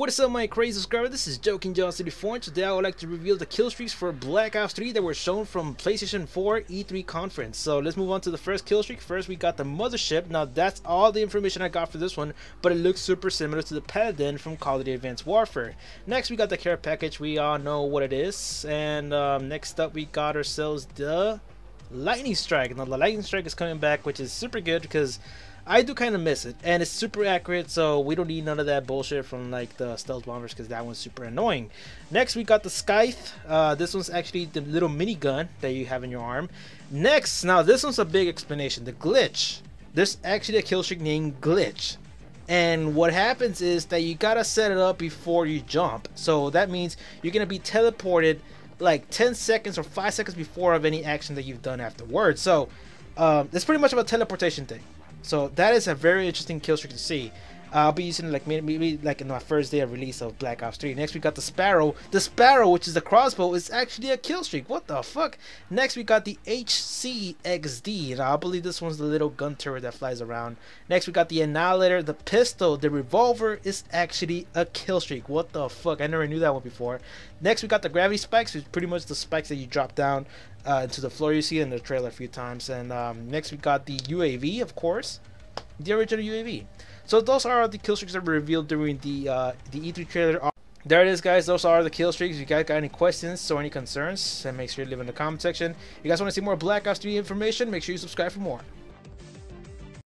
what is up my crazy subscriber, this is Joekinggiant74 and today I would like to reveal the kill streaks for Black Ops 3 that were shown from PlayStation 4 E3 conference. So let's move on to the first kill streak. First we got the Mothership, now that's all the information I got for this one, but it looks super similar to the Paladin from Call of Duty Advanced Warfare. Next we got the care package, we all know what it is, and um, next up we got ourselves the Lightning Strike. Now the Lightning Strike is coming back which is super good because I do kind of miss it, and it's super accurate, so we don't need none of that bullshit from like the stealth bombers because that one's super annoying. Next, we got the Scythe. Uh, this one's actually the little minigun that you have in your arm. Next, now this one's a big explanation. The glitch. There's actually a kill streak named Glitch. And what happens is that you gotta set it up before you jump. So that means you're gonna be teleported like 10 seconds or 5 seconds before of any action that you've done afterwards. So um, it's pretty much of a teleportation thing. So that is a very interesting kill streak to see. Uh, I'll be using like maybe, like in my first day of release of Black Ops 3. Next we got the Sparrow. The Sparrow, which is the crossbow, is actually a kill streak. What the fuck? Next we got the HCXD. Now I believe this one's the little gun turret that flies around. Next we got the Annihilator. The pistol, the revolver is actually a kill streak. What the fuck? I never knew that one before. Next we got the gravity spikes, which is pretty much the spikes that you drop down uh, into the floor. You see in the trailer a few times. And um, next we got the UAV, of course, the original UAV. So those are the kill streaks that were revealed during the uh, the E3 trailer. There it is, guys. Those are the kill streaks. If you guys got any questions or any concerns, then make sure you leave in the comment section. If you guys want to see more Black Ops 3 information, make sure you subscribe for more.